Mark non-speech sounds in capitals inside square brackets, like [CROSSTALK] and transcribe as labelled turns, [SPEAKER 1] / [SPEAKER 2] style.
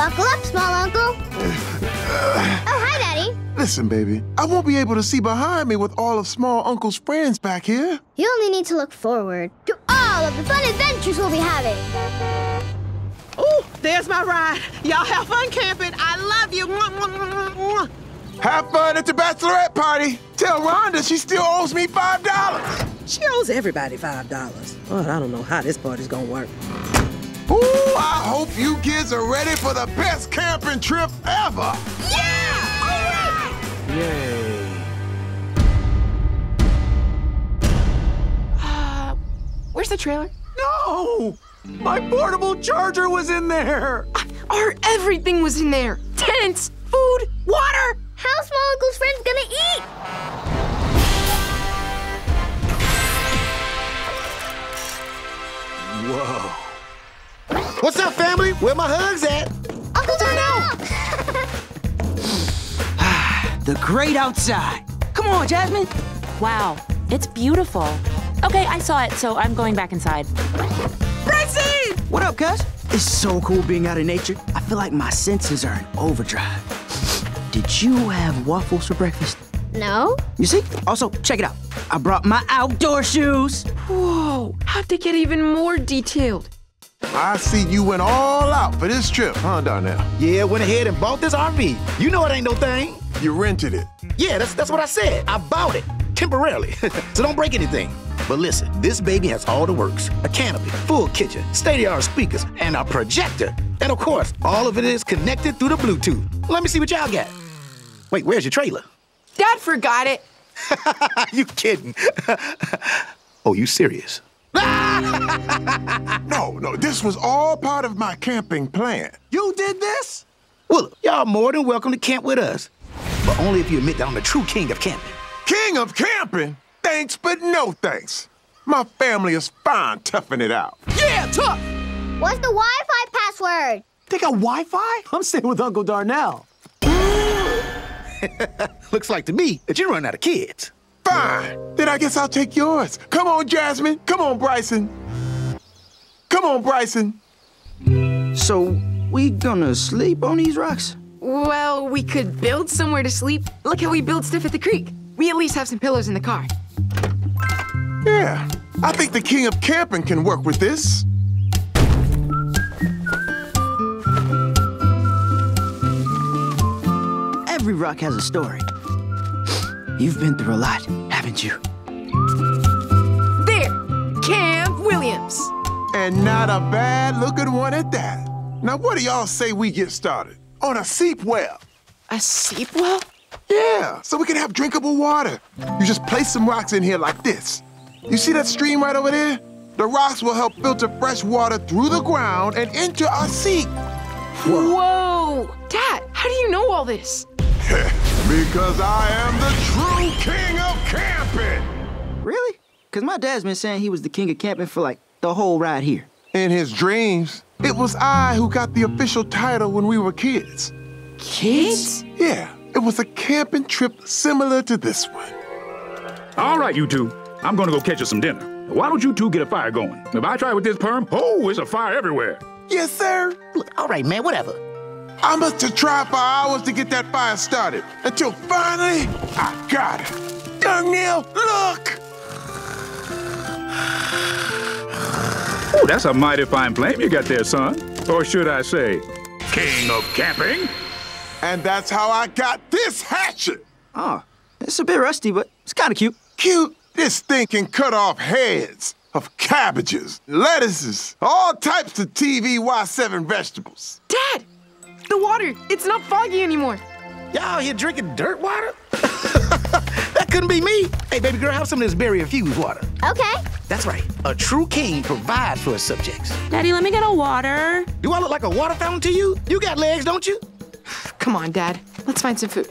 [SPEAKER 1] Buckle up, small uncle. [SIGHS] oh, hi, Daddy.
[SPEAKER 2] Listen, baby, I won't be able to see behind me with all of Small Uncle's friends back here.
[SPEAKER 1] You only need to look forward to all of the fun adventures we'll be having.
[SPEAKER 3] Ooh, there's my ride. Y'all have fun camping. I love you.
[SPEAKER 2] Have fun at the bachelorette party. Tell Rhonda she still owes me $5.
[SPEAKER 3] She owes everybody $5. Well, I don't know how this party's gonna work.
[SPEAKER 2] Ooh, I hope you kids are ready for the best camping trip ever.
[SPEAKER 1] Yeah! All right!
[SPEAKER 4] Yay.
[SPEAKER 5] Uh, where's the trailer?
[SPEAKER 4] No! My portable charger was in there!
[SPEAKER 5] Our everything was in there. Tents, food, water.
[SPEAKER 1] How's small uncle's friends gonna eat?
[SPEAKER 4] Where my hugs at?
[SPEAKER 1] Uncle Darnell! [SIGHS]
[SPEAKER 6] The great outside. Come on, Jasmine.
[SPEAKER 7] Wow, it's beautiful. Okay, I saw it, so I'm going back inside.
[SPEAKER 6] Bryson! What up, cuz? It's so cool being out in nature. I feel like my senses are in overdrive. Did you have waffles for breakfast?
[SPEAKER 1] no?
[SPEAKER 6] You see? Also, check it out. I brought my outdoor shoes.
[SPEAKER 5] Whoa, how'd they get even more detailed?
[SPEAKER 2] I see you went all out for this trip, huh, Darnell?
[SPEAKER 4] Yeah, went ahead and bought this RV. You know it ain't no thing.
[SPEAKER 2] You rented it.
[SPEAKER 4] Yeah, that's, that's what I said. I bought it temporarily. [LAUGHS] so don't break anything. But listen, this baby has all the works a canopy, full kitchen, state of the art speakers, and a projector. And of course, all of it is connected through the Bluetooth. Let me see what y'all got. Wait, where's your trailer?
[SPEAKER 5] Dad forgot it. [LAUGHS]
[SPEAKER 4] you kidding? [LAUGHS] oh, you serious?
[SPEAKER 2] No, no, this was all part of my camping plan.
[SPEAKER 4] You did this? Well, y'all more than welcome to camp with us. But only if you admit that I'm the true king of camping.
[SPEAKER 2] King of camping? Thanks, but no thanks. My family is fine toughing it out.
[SPEAKER 4] Yeah, tough!
[SPEAKER 1] What's the Wi-Fi password?
[SPEAKER 4] They got Wi-Fi?
[SPEAKER 8] I'm staying with Uncle Darnell. [LAUGHS]
[SPEAKER 4] Looks like to me that you're running out of kids.
[SPEAKER 2] Fine. Then I guess I'll take yours. Come on, Jasmine. Come on, Bryson. Come on, Bryson.
[SPEAKER 6] So, we gonna sleep on these rocks?
[SPEAKER 5] Well, we could build somewhere to sleep. Look how we build stuff at the creek. We at least have some pillows in the car.
[SPEAKER 2] Yeah, I think the king of camping can work with this.
[SPEAKER 6] Every rock has a story. You've been through a lot, haven't you?
[SPEAKER 5] There, Camp Williams.
[SPEAKER 2] And not a bad looking one at that. Now, what do y'all say we get started? On a seep well.
[SPEAKER 5] A seep well?
[SPEAKER 2] Yeah, so we can have drinkable water. You just place some rocks in here like this. You see that stream right over there? The rocks will help filter fresh water through the ground and into our seep.
[SPEAKER 5] Whoa. Dad, how do you know all this? [LAUGHS]
[SPEAKER 2] because I am the true king of camping.
[SPEAKER 6] Really? Because my dad's been saying he was the king of camping for like the whole ride here.
[SPEAKER 2] In his dreams, it was I who got the official title when we were kids.
[SPEAKER 5] Kids?
[SPEAKER 2] Yeah, it was a camping trip similar to this one.
[SPEAKER 9] All right, you two. I'm gonna go catch us some dinner. Why don't you two get a fire going? If I try with this perm, oh, it's a fire everywhere.
[SPEAKER 2] Yes, sir.
[SPEAKER 4] Look, all right, man, whatever.
[SPEAKER 2] I must have tried for hours to get that fire started until finally I got it. Young Neil, look!
[SPEAKER 9] Oh, that's a mighty fine flame you got there, son. Or should I say, king of camping?
[SPEAKER 2] And that's how I got this hatchet.
[SPEAKER 6] Oh, it's a bit rusty, but it's kind of cute.
[SPEAKER 2] Cute. This thing can cut off heads of cabbages, lettuces, all types of TVY7 vegetables.
[SPEAKER 5] Dad, the water, it's not foggy anymore.
[SPEAKER 4] Y'all here drinking dirt water? [LAUGHS] that couldn't be me. Hey, baby girl, have some of this berry infused water.
[SPEAKER 1] Okay.
[SPEAKER 4] That's right. A true king provides for his subjects.
[SPEAKER 7] Daddy, let me get a water.
[SPEAKER 4] Do I look like a water fountain to you? You got legs, don't you? [SIGHS]
[SPEAKER 5] Come on, Dad. Let's find some food.